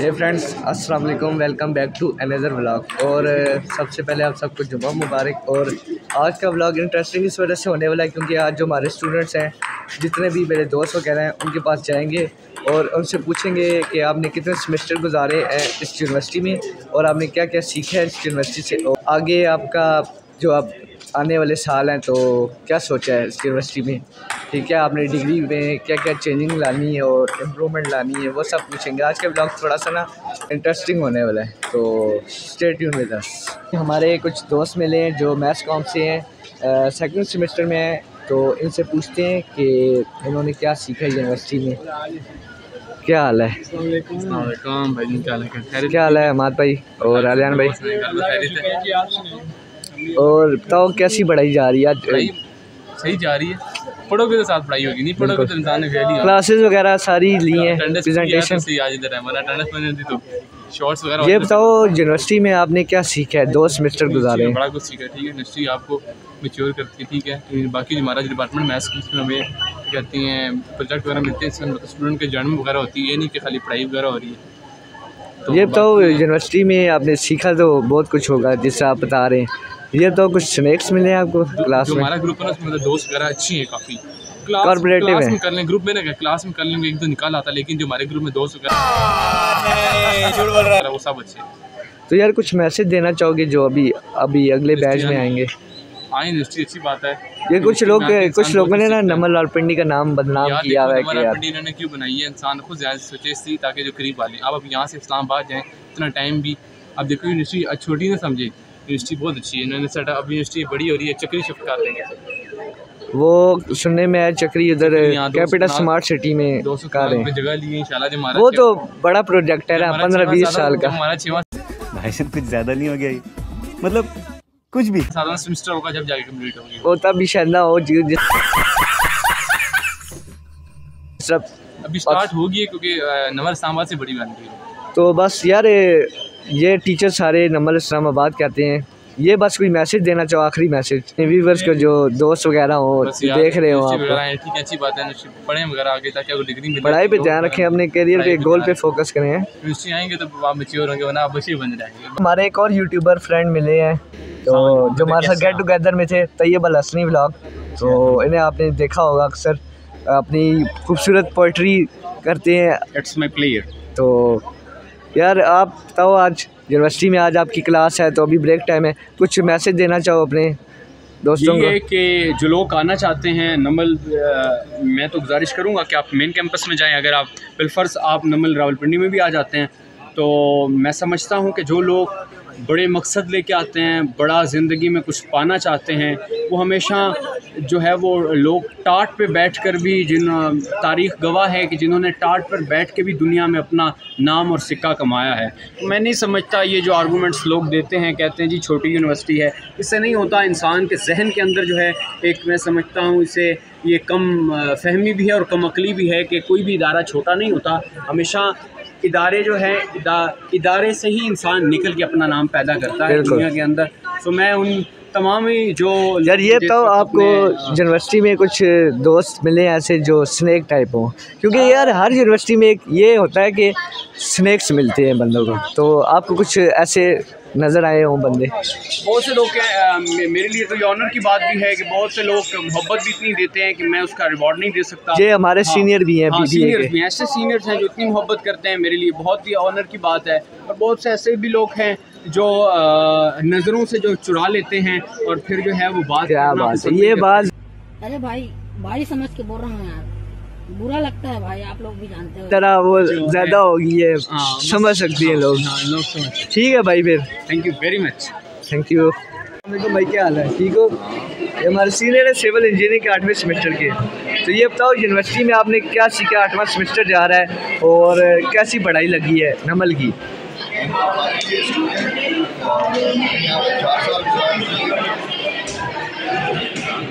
हे friends अस्सलाम वालेकुम welcome back to another vlog और uh, सबसे पहले आप सबको जुम्मा मुबारक। और आज का व्लॉग इंटरेस्टिंग इस वजह से होने वाला है क्योंकि आज जो हमारे स्टूडेंट्स हैं जितने भी मेरे दोस्त वगैरह हैं उनके पास जाएँगे और उनसे पूछेंगे कि आपने कितने सेमेस्टर गुजारे हैं इस यूनिवर्सिटी में और आपने क्या क्या सीखा है इस यूनिवर्सिटी से। और आगे आपका जो आप आने वाले साल हैं तो क्या सोचा है इस यूनिवर्सिटी में? ठीक है आपने डिग्री में क्या क्या चेंजिंग लानी है और इम्प्रूवमेंट लानी है वो सब पूछेंगे। आज का ब्लॉग थोड़ा सा ना इंटरेस्टिंग होने वाला है तो स्टेट यून विद अस हमारे कुछ दोस्त मिले हैं जो मैथ्स कॉम से हैं सेकंड सेमेस्टर में हैं तो इनसे पूछते हैं कि इन्होंने क्या सीखा है यूनिवर्सिटी में। क्या हाल है? क्या हाल है? हमाद भाई और आलियान भाई? और बताओ कैसी पढ़ाई जा रही है सही जा रही है। पढ़ोगे तो साथ पढ़ाई होगी नहीं पढ़ोगे तो इंसान ने क्लासेस वगैरह सारी ली हैं प्रेजेंटेशन आज इधर है वरना अटेंडेंस मैंने दी तो शॉर्ट्स वगैरह ये बताओ यूनिवर्सिटी में आपने क्या सीखा है? दो सेमेस्टर गुजारे बड़ा कुछ सीखा ठीक है। यूनिवर्सिटी आपको मेच्योर करती है ठीक है। बाकी जो हमारा डिपार्टमेंट मैथ्स की उसमें हमें कहती हैं प्रोजेक्ट वगैरह मिलते हैं इसमें स्टूडेंट के जन्म वगैरह होती है ये नहीं कि खाली पढ़ाई वगैरह हो रही है। तो ये बताओ यूनिवर्सिटी में आपने सीखा तो बहुत कुछ होगा जिससे आप बता रहे हैं। ये तो कुछ स्नैक्स मिले आपको क्लास में? हमारा ग्रुप है ना उसमें दोस्त वगैरह अच्छी हैं काफ़ी। कॉर्पोरेटिव है। कर लें ग्रुप में ना क्लास में कर लेंगे एक तो निकाल आता लेकिन जो हमारे ग्रुप में दोस्त वगैरह वो सब अच्छे तो यार कुछ मैसेज देना चाहोगे जो अभी अभी अगले बैच में आएँगे? हाँ यूनिवर्सिटी अच्छी बात है। ये कुछ लोग कुछ लोगों ने ना नमल लाल पिंडी का नाम बदनाम किया हुआ है कि यार। इन्होंने क्यों बनाई है? इंसान खुद ज़्यादा सोचे इसलिए ताकि जो करीब वाले अब अब यहाँ से इस्लामाबाद जाएँ इतना टाइम भी अब देखो यूनिवर्सिटी छोटी ना समझे। यूनिवर्सिटी बहुत अच्छी है इन्होंने सेटअप अब यूनिवर्सिटी बड़ी हो रही है चक्री शिफ्ट कर देंगे वो सुनने में है चक्री उधर कैपिटल स्मार्ट सिटी में कर रहे जगह ली इंशाल्लाह वो तो बड़ा प्रोजेक्ट है ना पंद्रह बीस साल का हमारा छः भाई साहब कुछ ज़्यादा नहीं हो गया मतलब कुछ भी। साधारण सेमेस्टर होगा जब जाके कंप्लीट होगी। वो तब भी शायद ना हो जी सब अभी स्टार्ट होगी क्योंकि नंबर इस्लामाबाद से बड़ी बन गई तो बस यार ये टीचर सारे नंबर इस्लामाबाद कहते हैं। ये बस कोई मैसेज देना चाहो आखिरी मैसेज व्यूवर्स को जो दोस्त वगैरह हो देख रहे हो आप। अच्छी बात है पढ़े वगैरह आगे ताकि डिग्री मिले। पढ़ाई पे ध्यान रखें अपने करियर के गोल पे फोकस करें। आएँगे तो आप मेच्योर होंगे वरना आप बच्चे बन जाएँगे। हमारे एक और यूट्यूबर फ्रेंड मिले हैं। तो जो हमारे साथ गेट टुगेदर में थे तैयब अल हसनी ब्लॉग तो इन्हें आपने देखा होगा अक्सर। अपनी खूबसूरत पोइट्री करते हैं। इट्स माई प्लेयर तो यार आप बताओ आज यूनिवर्सिटी में आज आपकी क्लास है तो अभी ब्रेक टाइम है। कुछ मैसेज देना चाहो अपने दोस्तों ये कि? जो लोग आना चाहते हैं नमल आ, मैं तो गुजारिश करूँगा कि आप मेन कैंपस में जाएँ। अगर आप बिलफर्स आप नमल रावलपिंडी में भी आ जाते हैं तो मैं समझता हूँ कि जो लोग बड़े मकसद लेके आते हैं, बड़ा ज़िंदगी में कुछ पाना चाहते हैं, वो हमेशा जो है वो लोग टाट पे बैठकर भी जिन तारीख गवाह है कि जिन्होंने टाट पर बैठ के भी दुनिया में अपना नाम और सिक्का कमाया है। तो मैं नहीं समझता ये जो आर्गूमेंट्स लोग देते हैं, कहते हैं, जी, छोटी यूनिवर्सिटी है। इससे नहीं होता, इंसान के जहन के अंदर जो है एक मैं समझता हूँ, इसे ये कम फहमी भी है और कम अकली भी है कि कोई भी इदारा छोटा नहीं होता। हमेशा इदारे जो है इदारे से ही इंसान निकल के अपना नाम पैदा करता है दुनिया के अंदर। तो मैं उन तमाम ही जो यार ये तो आपको यूनिवर्सिटी में कुछ दोस्त मिले ऐसे जो स्नैक टाइप हों। क्योंकि यार हर यूनिवर्सिटी में एक ये होता है कि स्नैक्स मिलते हैं बंदों को। तो आपको कुछ ऐसे नज़र आए हों बंदे। बहुत से लोग मेरे लिए तो ये ऑनर की बात भी है कि बहुत से लोग मोहब्बत भी इतनी देते हैं कि मैं उसका रिवॉर्ड नहीं दे सकता। ये हमारे हाँ, सीनियर भी हैं हाँ, सीनियर्स भी ऐसे सीनियर्स हैं जो इतनी मोहब्बत करते हैं मेरे लिए बहुत ही ऑनर की बात है। और बहुत से ऐसे भी लोग हैं जो नज़रों से जो चुरा लेते हैं और फिर जो है वो बात क्या बात है ये बात अरे भाई भाई समझ के बोल रहा हूँ यार। बुरा लगता है भाई आप लोग भी जानते हो। तरह वो ज़्यादा होगी है हाँ, समझ सकती है लोग। हाँ, ठीक है भाई फिर। Thank you very much thank you भाई क्या हाल है ठीक हो? ये हमारे सीनियर है सिविल इंजीनियरिंग के आठवें सेमेस्टर के। तो ये बताओ यूनिवर्सिटी में आपने क्या सीखा? आठवां सेमेस्टर जा रहा है और कैसी पढ़ाई लगी है नमल की?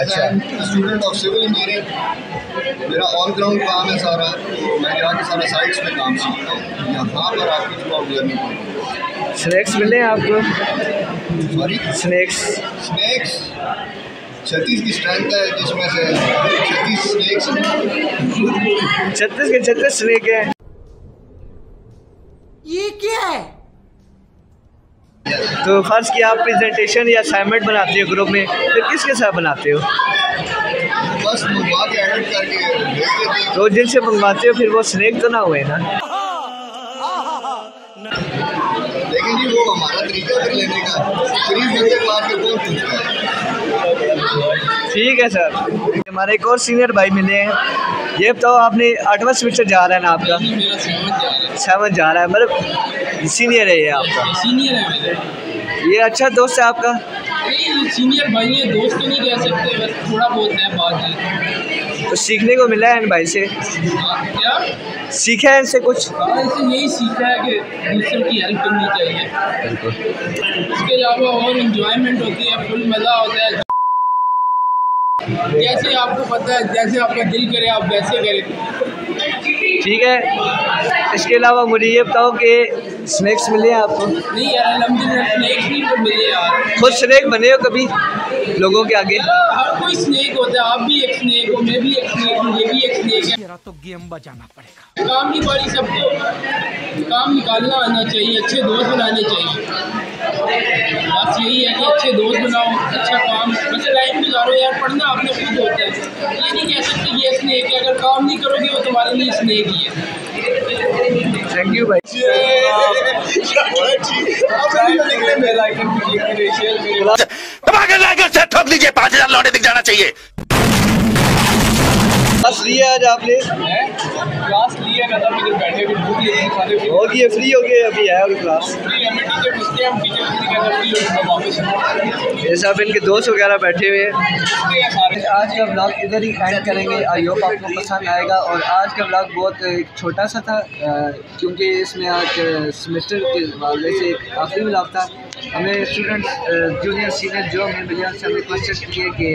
है स्टूडेंट ऑफ़ सिविल इंजीनियरिंग मेरा ऑन ग्राउंड काम है सारा। तो मैं जाके सारे साइट्स पे काम सीखता हूँ। यहाँ पर आपकी आउट लर्निंग स्नैक्स मिले हैं आपको? सॉरी स्नैक्स स्नैक्स छत्तीस की स्ट्रेंथ है जिसमें से छत्तीस स्नैक्स छत्तीस के छत्तीस स्नैक हैं? तो फ़र्स्ट की आप प्रेजेंटेशन या असाइनमेंट बनाते हो ग्रुप में फिर किसके साथ बनाते हो? तो जिनसे मंगवाते हो फिर वो स्नैक तो ना हुए ना? लेकिन जी वो हमारा तरीका फिर लेने का। ठीक है सर। हमारे एक और सीनियर भाई मिले हैं। ये बताओ आपने आठवां सेमेस्टर जा रहा है ना आपका? सेवन जा रहा है मतलब सीनियर है ये आपका। सीनियर है। ये अच्छा दोस्त है आपका? सीनियर भाई है दोस्त तो नहीं कह सकते बस थोड़ा बहुत है बात तो सीखने को मिला है इन भाई से? हाँ, क्या? सीखा है इनसे कुछ? हाँ यही सीखा है कि दूसरों की हेल्प करनी चाहिए। इसके अलावा और इंजॉयमेंट होती है फुल मज़ा होता है। जैसे आपको पता है जैसे आपका दिल करे आप वैसे करें। ठीक है। इसके अलावा मुझे ये बताओ कि स्नैक्स मिले हैं आपको? नहीं यार अलहमदिल्ला स्नैक्स नहीं तो मिले यार। खुद स्नैक बने हो कभी लोगों के आगे? हर कोई स्नैक होता है आप भी एक स्नैक हो मैं भी एक स्नेक हूँ ये भी एक स्नेक है। मेरा तो गेम बजाना पड़ेगा। काम की बारी सबको। काम निकालना आना चाहिए अच्छे दोस्त बनाने चाहिए। बस यही है कि अच्छे दोस्त बनाओ अच्छा काम। बस टाइम गुजारो यार पढ़ना अपने खुद होता है। ये नहीं कह सकते ये स्नेक है अगर काम नहीं करोगे वो तुम्हारे लिए स्नेक ही। है थैंक यू भाई धमाके लाइक से ठोक दीजिए पाँच हज़ार लौटे दिख जाना चाहिए। लिया आज आपने? क्लास लिए ना तब इधर बैठे हुए भूख लगी खाने पीने और ये फ्री हो गए अभी है और क्लास? फ्री हमें टीचर हैं हम टीचर से कहते हैं वापस ये सब इनके दोस्त वगैरह बैठे हुए हैं। हैं आज का ब्लॉग इधर ही एंड करेंगे आई होप आपको पसंद आएगा। और आज का ब्लॉग बहुत छोटा सा था क्योंकि इसमें आज सेमेस्टर के वाले से एक आखिरी ब्लॉग था। हमें स्टूडेंट्स जूनियर सीनियर जो हमने मिले से हमने क्वेश्चन किए कि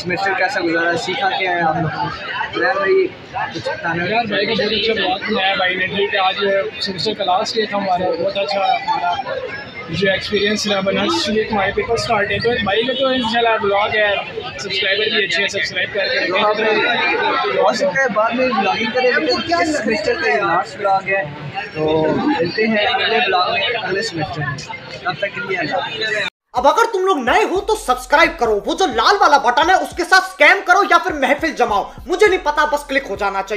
सेमेस्टर कैसा गुजारा सीखा क्या है हम लोगों यार भाई का बहुत अच्छा ब्लॉग नया भाई ने, ठीक है, आज सेमेस्टर का डे था हमारा, बहुत अच्छा हमारा। जो एक्सपीरियंस रहा बना इसलिए हमारे पेपर स्टार्ट है तो भाई का तो इंशाल्लाह ब्लॉग है सब्सक्राइबर भी अच्छे हैं सब्सक्राइब करके तो। हो सकता है बाद में ब्लॉगिंग करें लेकिन क्या सेमेस्टर का लास्ट ब्लॉग है? तो मिलते हैं अगले ब्लॉग में अगले सेमेस्टर में। तब तक के लिए अल्लाह हाफ़िज़। अब अगर तुम लोग नए हो तो सब्सक्राइब करो। वो जो लाल वाला बटन है उसके साथ स्कैम करो या फिर महफिल जमाओ। मुझे नहीं पता बस क्लिक हो जाना चाहिए।